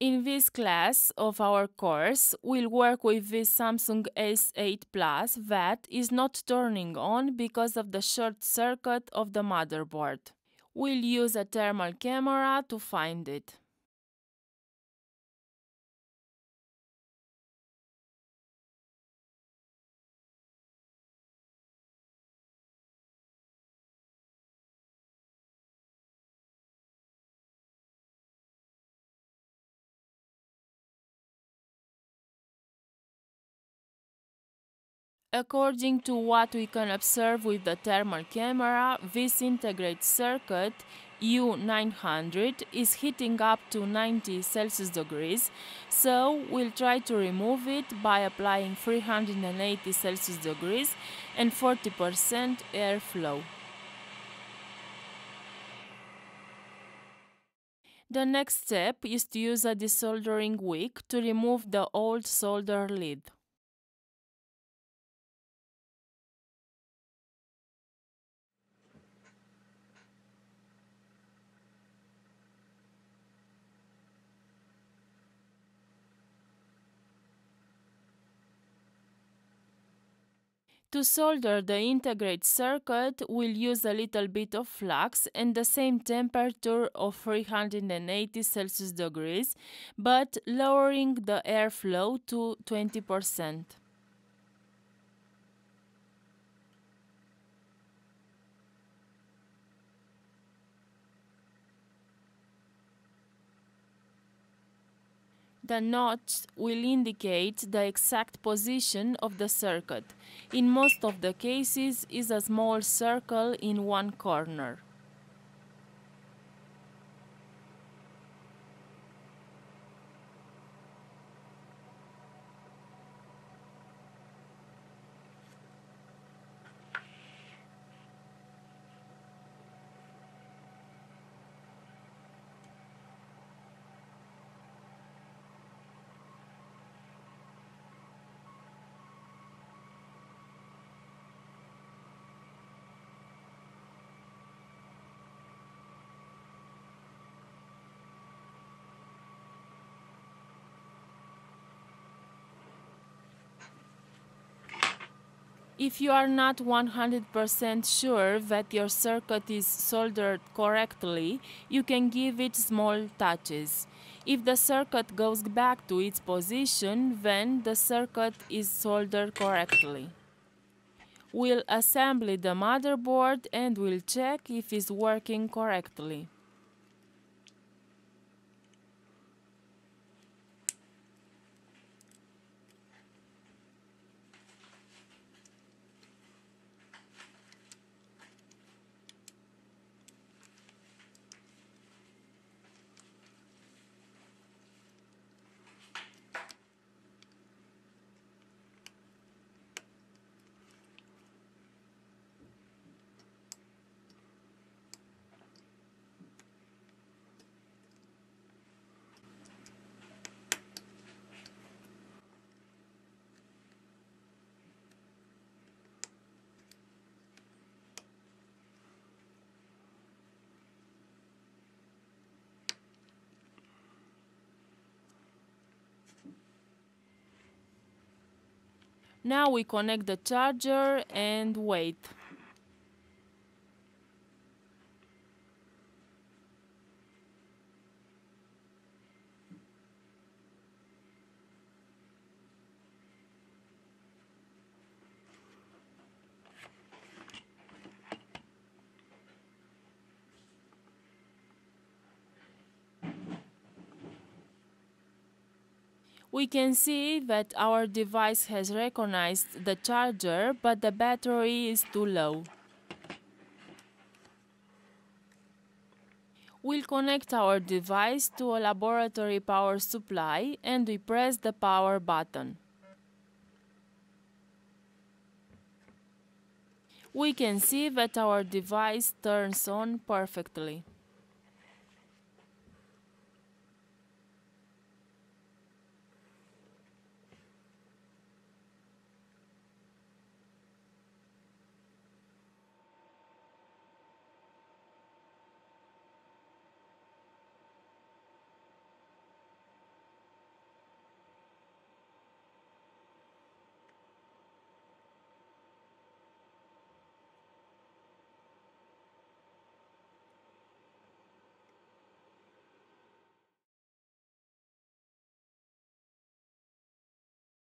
In this class of our course, we'll work with this Samsung S8 Plus that is not turning on because of the short circuit of the motherboard. We'll use a thermal camera to find it. According to what we can observe with the thermal camera, this integrated circuit U900 is heating up to 90 Celsius degrees, so we'll try to remove it by applying 380 Celsius degrees and 40% airflow. The next step is to use a desoldering wick to remove the old solder lead. To solder the integrated circuit, we'll use a little bit of flux and the same temperature of 380 Celsius degrees, but lowering the airflow to 20%. The notch will indicate the exact position of the circuit. In most of the cases is a small circle in one corner. If you are not 100% sure that your circuit is soldered correctly, you can give it small touches. If the circuit goes back to its position, then the circuit is soldered correctly. We'll assemble the motherboard and we'll check if it's working correctly. Now we connect the charger and wait. We can see that our device has recognized the charger, but the battery is too low. We'll connect our device to a laboratory power supply and we press the power button. We can see that our device turns on perfectly.